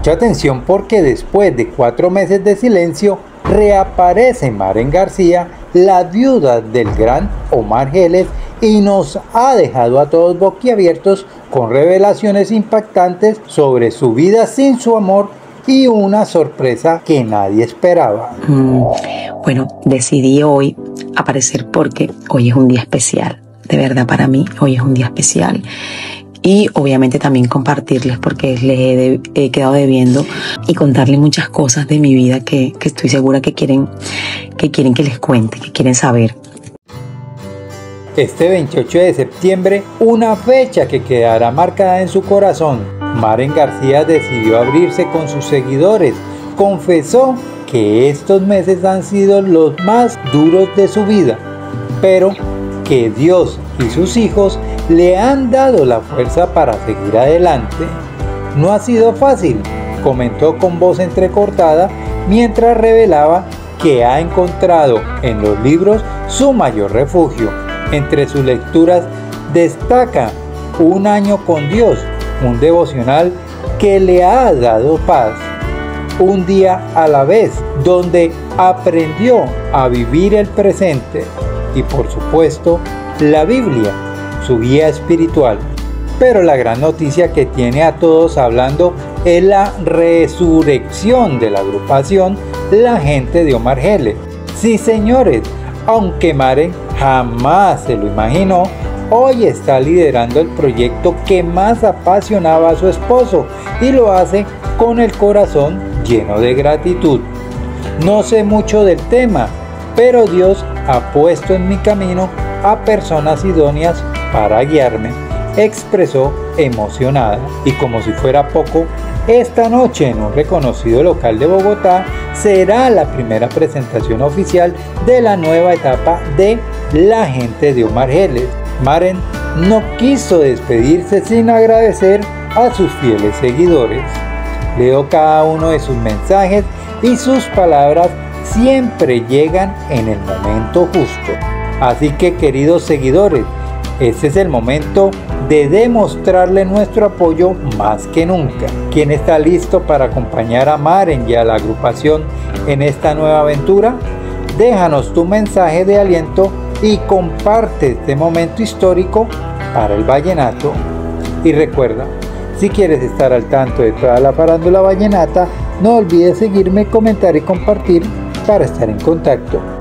Mucha atención porque después de cuatro meses de silencio, reaparece Maren García, la viuda del gran Omar Geles, y nos ha dejado a todos boquiabiertos con revelaciones impactantes sobre su vida sin su amor y una sorpresa que nadie esperaba. Mm, bueno, decidí hoy aparecer porque hoy es un día especial. De verdad, para mí, hoy es un día especial y obviamente también compartirles porque les he, quedado debiendo y contarles muchas cosas de mi vida que, que, estoy segura que quieren, que quieren que les cuente, que quieren saber. Este 28 de septiembre, una fecha que quedará marcada en su corazón. Maren García decidió abrirse con sus seguidores. Confesó que estos meses han sido los más duros de su vida, pero que Dios y sus hijos le han dado la fuerza para seguir adelante. No ha sido fácil, comentó con voz entrecortada mientras revelaba que ha encontrado en los libros su mayor refugio. Entre sus lecturas destaca Un año con Dios, un devocional que le ha dado paz. Un día a la vez, donde aprendió a vivir el presente y por supuesto la Biblia su guía espiritual. Pero la gran noticia que tiene a todos hablando es la resurrección de la agrupación La Gente de Omar Geles. Sí, señores, aunque Maren jamás se lo imaginó, hoy está liderando el proyecto que más apasionaba a su esposo y lo hace con el corazón lleno de gratitud. No sé mucho del tema, pero Dios ha puesto en mi camino a personas idóneas para guiarme, expresó emocionada y como si fuera poco, esta noche en un reconocido local de Bogotá será la primera presentación oficial de la nueva etapa de La gente de Omar Geles. Maren no quiso despedirse sin agradecer a sus fieles seguidores. Leo cada uno de sus mensajes y sus palabras siempre llegan en el momento justo. Así que queridos seguidores, este es el momento de demostrarle nuestro apoyo más que nunca. ¿Quién está listo para acompañar a Maren y a la agrupación en esta nueva aventura? Déjanos tu mensaje de aliento y comparte este momento histórico para el vallenato. Y recuerda, si quieres estar al tanto de toda la farándula vallenata, no olvides seguirme, comentar y compartir para estar en contacto.